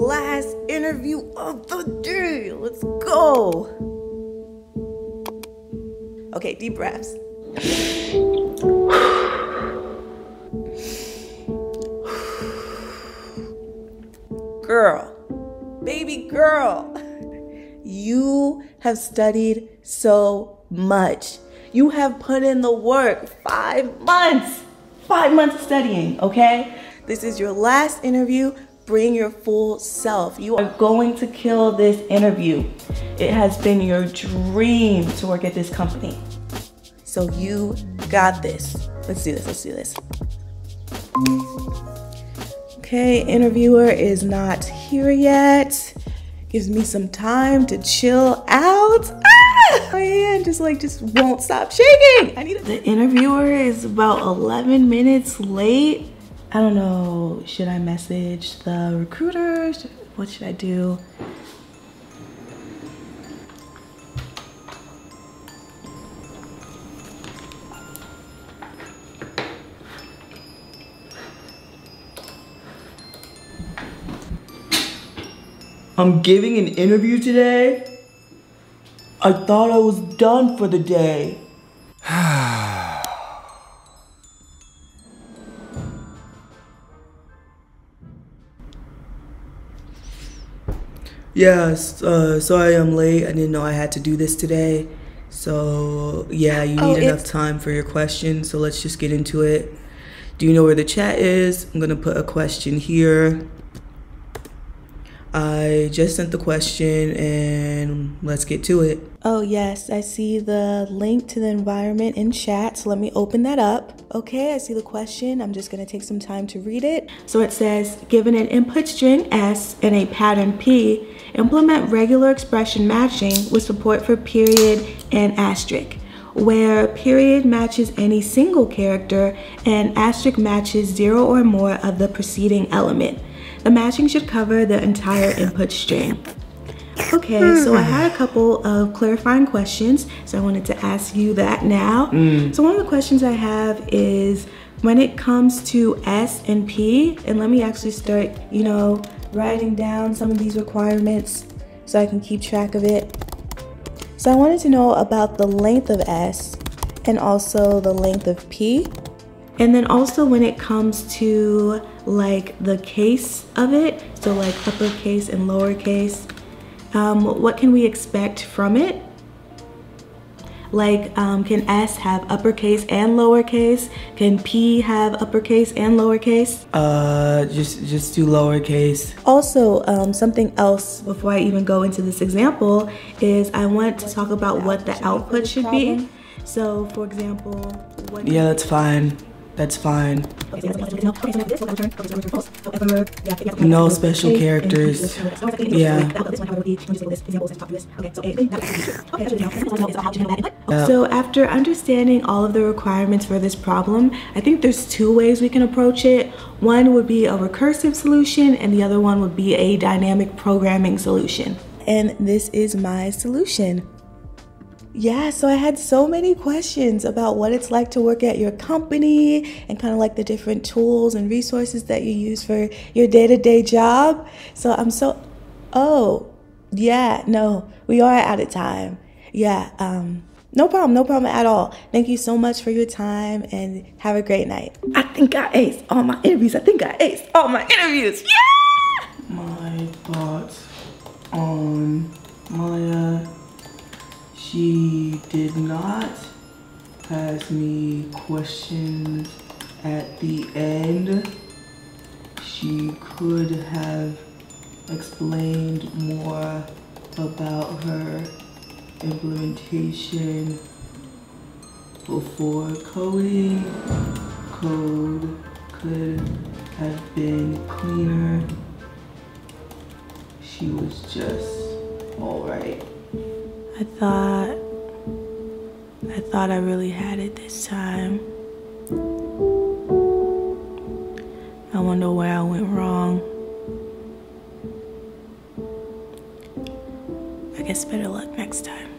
Last interview of the day. Let's go. Okay, deep breaths. Girl, baby girl, you have studied so much. You have put in the work five months, five months studying, okay? This is your last interview. Bring your full self. You are going to kill this interview. It has been your dream to work at this company. So you got this. Let's do this. Let's do this. Okay, interviewer is not here yet. Gives me some time to chill out. Ah! My hand just like just won't stop shaking. I need the interviewer is about 11 minutes late. I don't know. Should I message the recruiter? What should I do? I'm giving an interview today? I thought I was done for the day. Yes, uh, sorry I'm late. I didn't know I had to do this today. So, yeah, you Oh, need enough time for your question, so let's just get into it. Do you know where the chat is? I'm gonna put a question here. I just sent the question and let's get to it. Oh, yes, I see the link to the environment in chat. So let me open that up. Okay, I see the question. I'm just going to take some time to read it. So it says Given an input string S and a pattern P, implement regular expression matching with support for period and asterisk, where period matches any single character and asterisk matches zero or more of the preceding element. The matching should cover the entire input string. Okay, so I had a couple of clarifying questions, so I wanted to ask you that now. Mm. So, one of the questions I have is when it comes to S and P, and let me actually start, you know, writing down some of these requirements so I can keep track of it. So, I wanted to know about the length of S and also the length of P. And then also when it comes to like the case of it, so like uppercase and lowercase, um, what can we expect from it? Like, um, can S have uppercase and lowercase? Can P have uppercase and lowercase? Uh, just just do lowercase. Also, um, something else before I even go into this example is I want to talk about what the output should be. So, for example, what Yeah, that's fine. That's fine. No special characters. Yeah. So after understanding all of the requirements for this problem, I think there's two ways we can approach it. One would be a recursive solution and the other one would be a dynamic programming solution. And this is my solution. Yeah, so I had so many questions about what it's like to work at your company and kind of like the different tools and resources that you use for your day to day job. So I'm so, oh, yeah, no, we are out of time. Yeah, um, no problem, no problem at all. Thank you so much for your time and have a great night. I think I aced all my interviews. I think I aced all my interviews. Yeah! My thoughts on Maya. She did not ask me questions at the end. She could have explained more about her implementation before coding. Code could have been cleaner. She was just alright. I thought I thought I really had it this time. I wonder where I went wrong. I guess better luck next time.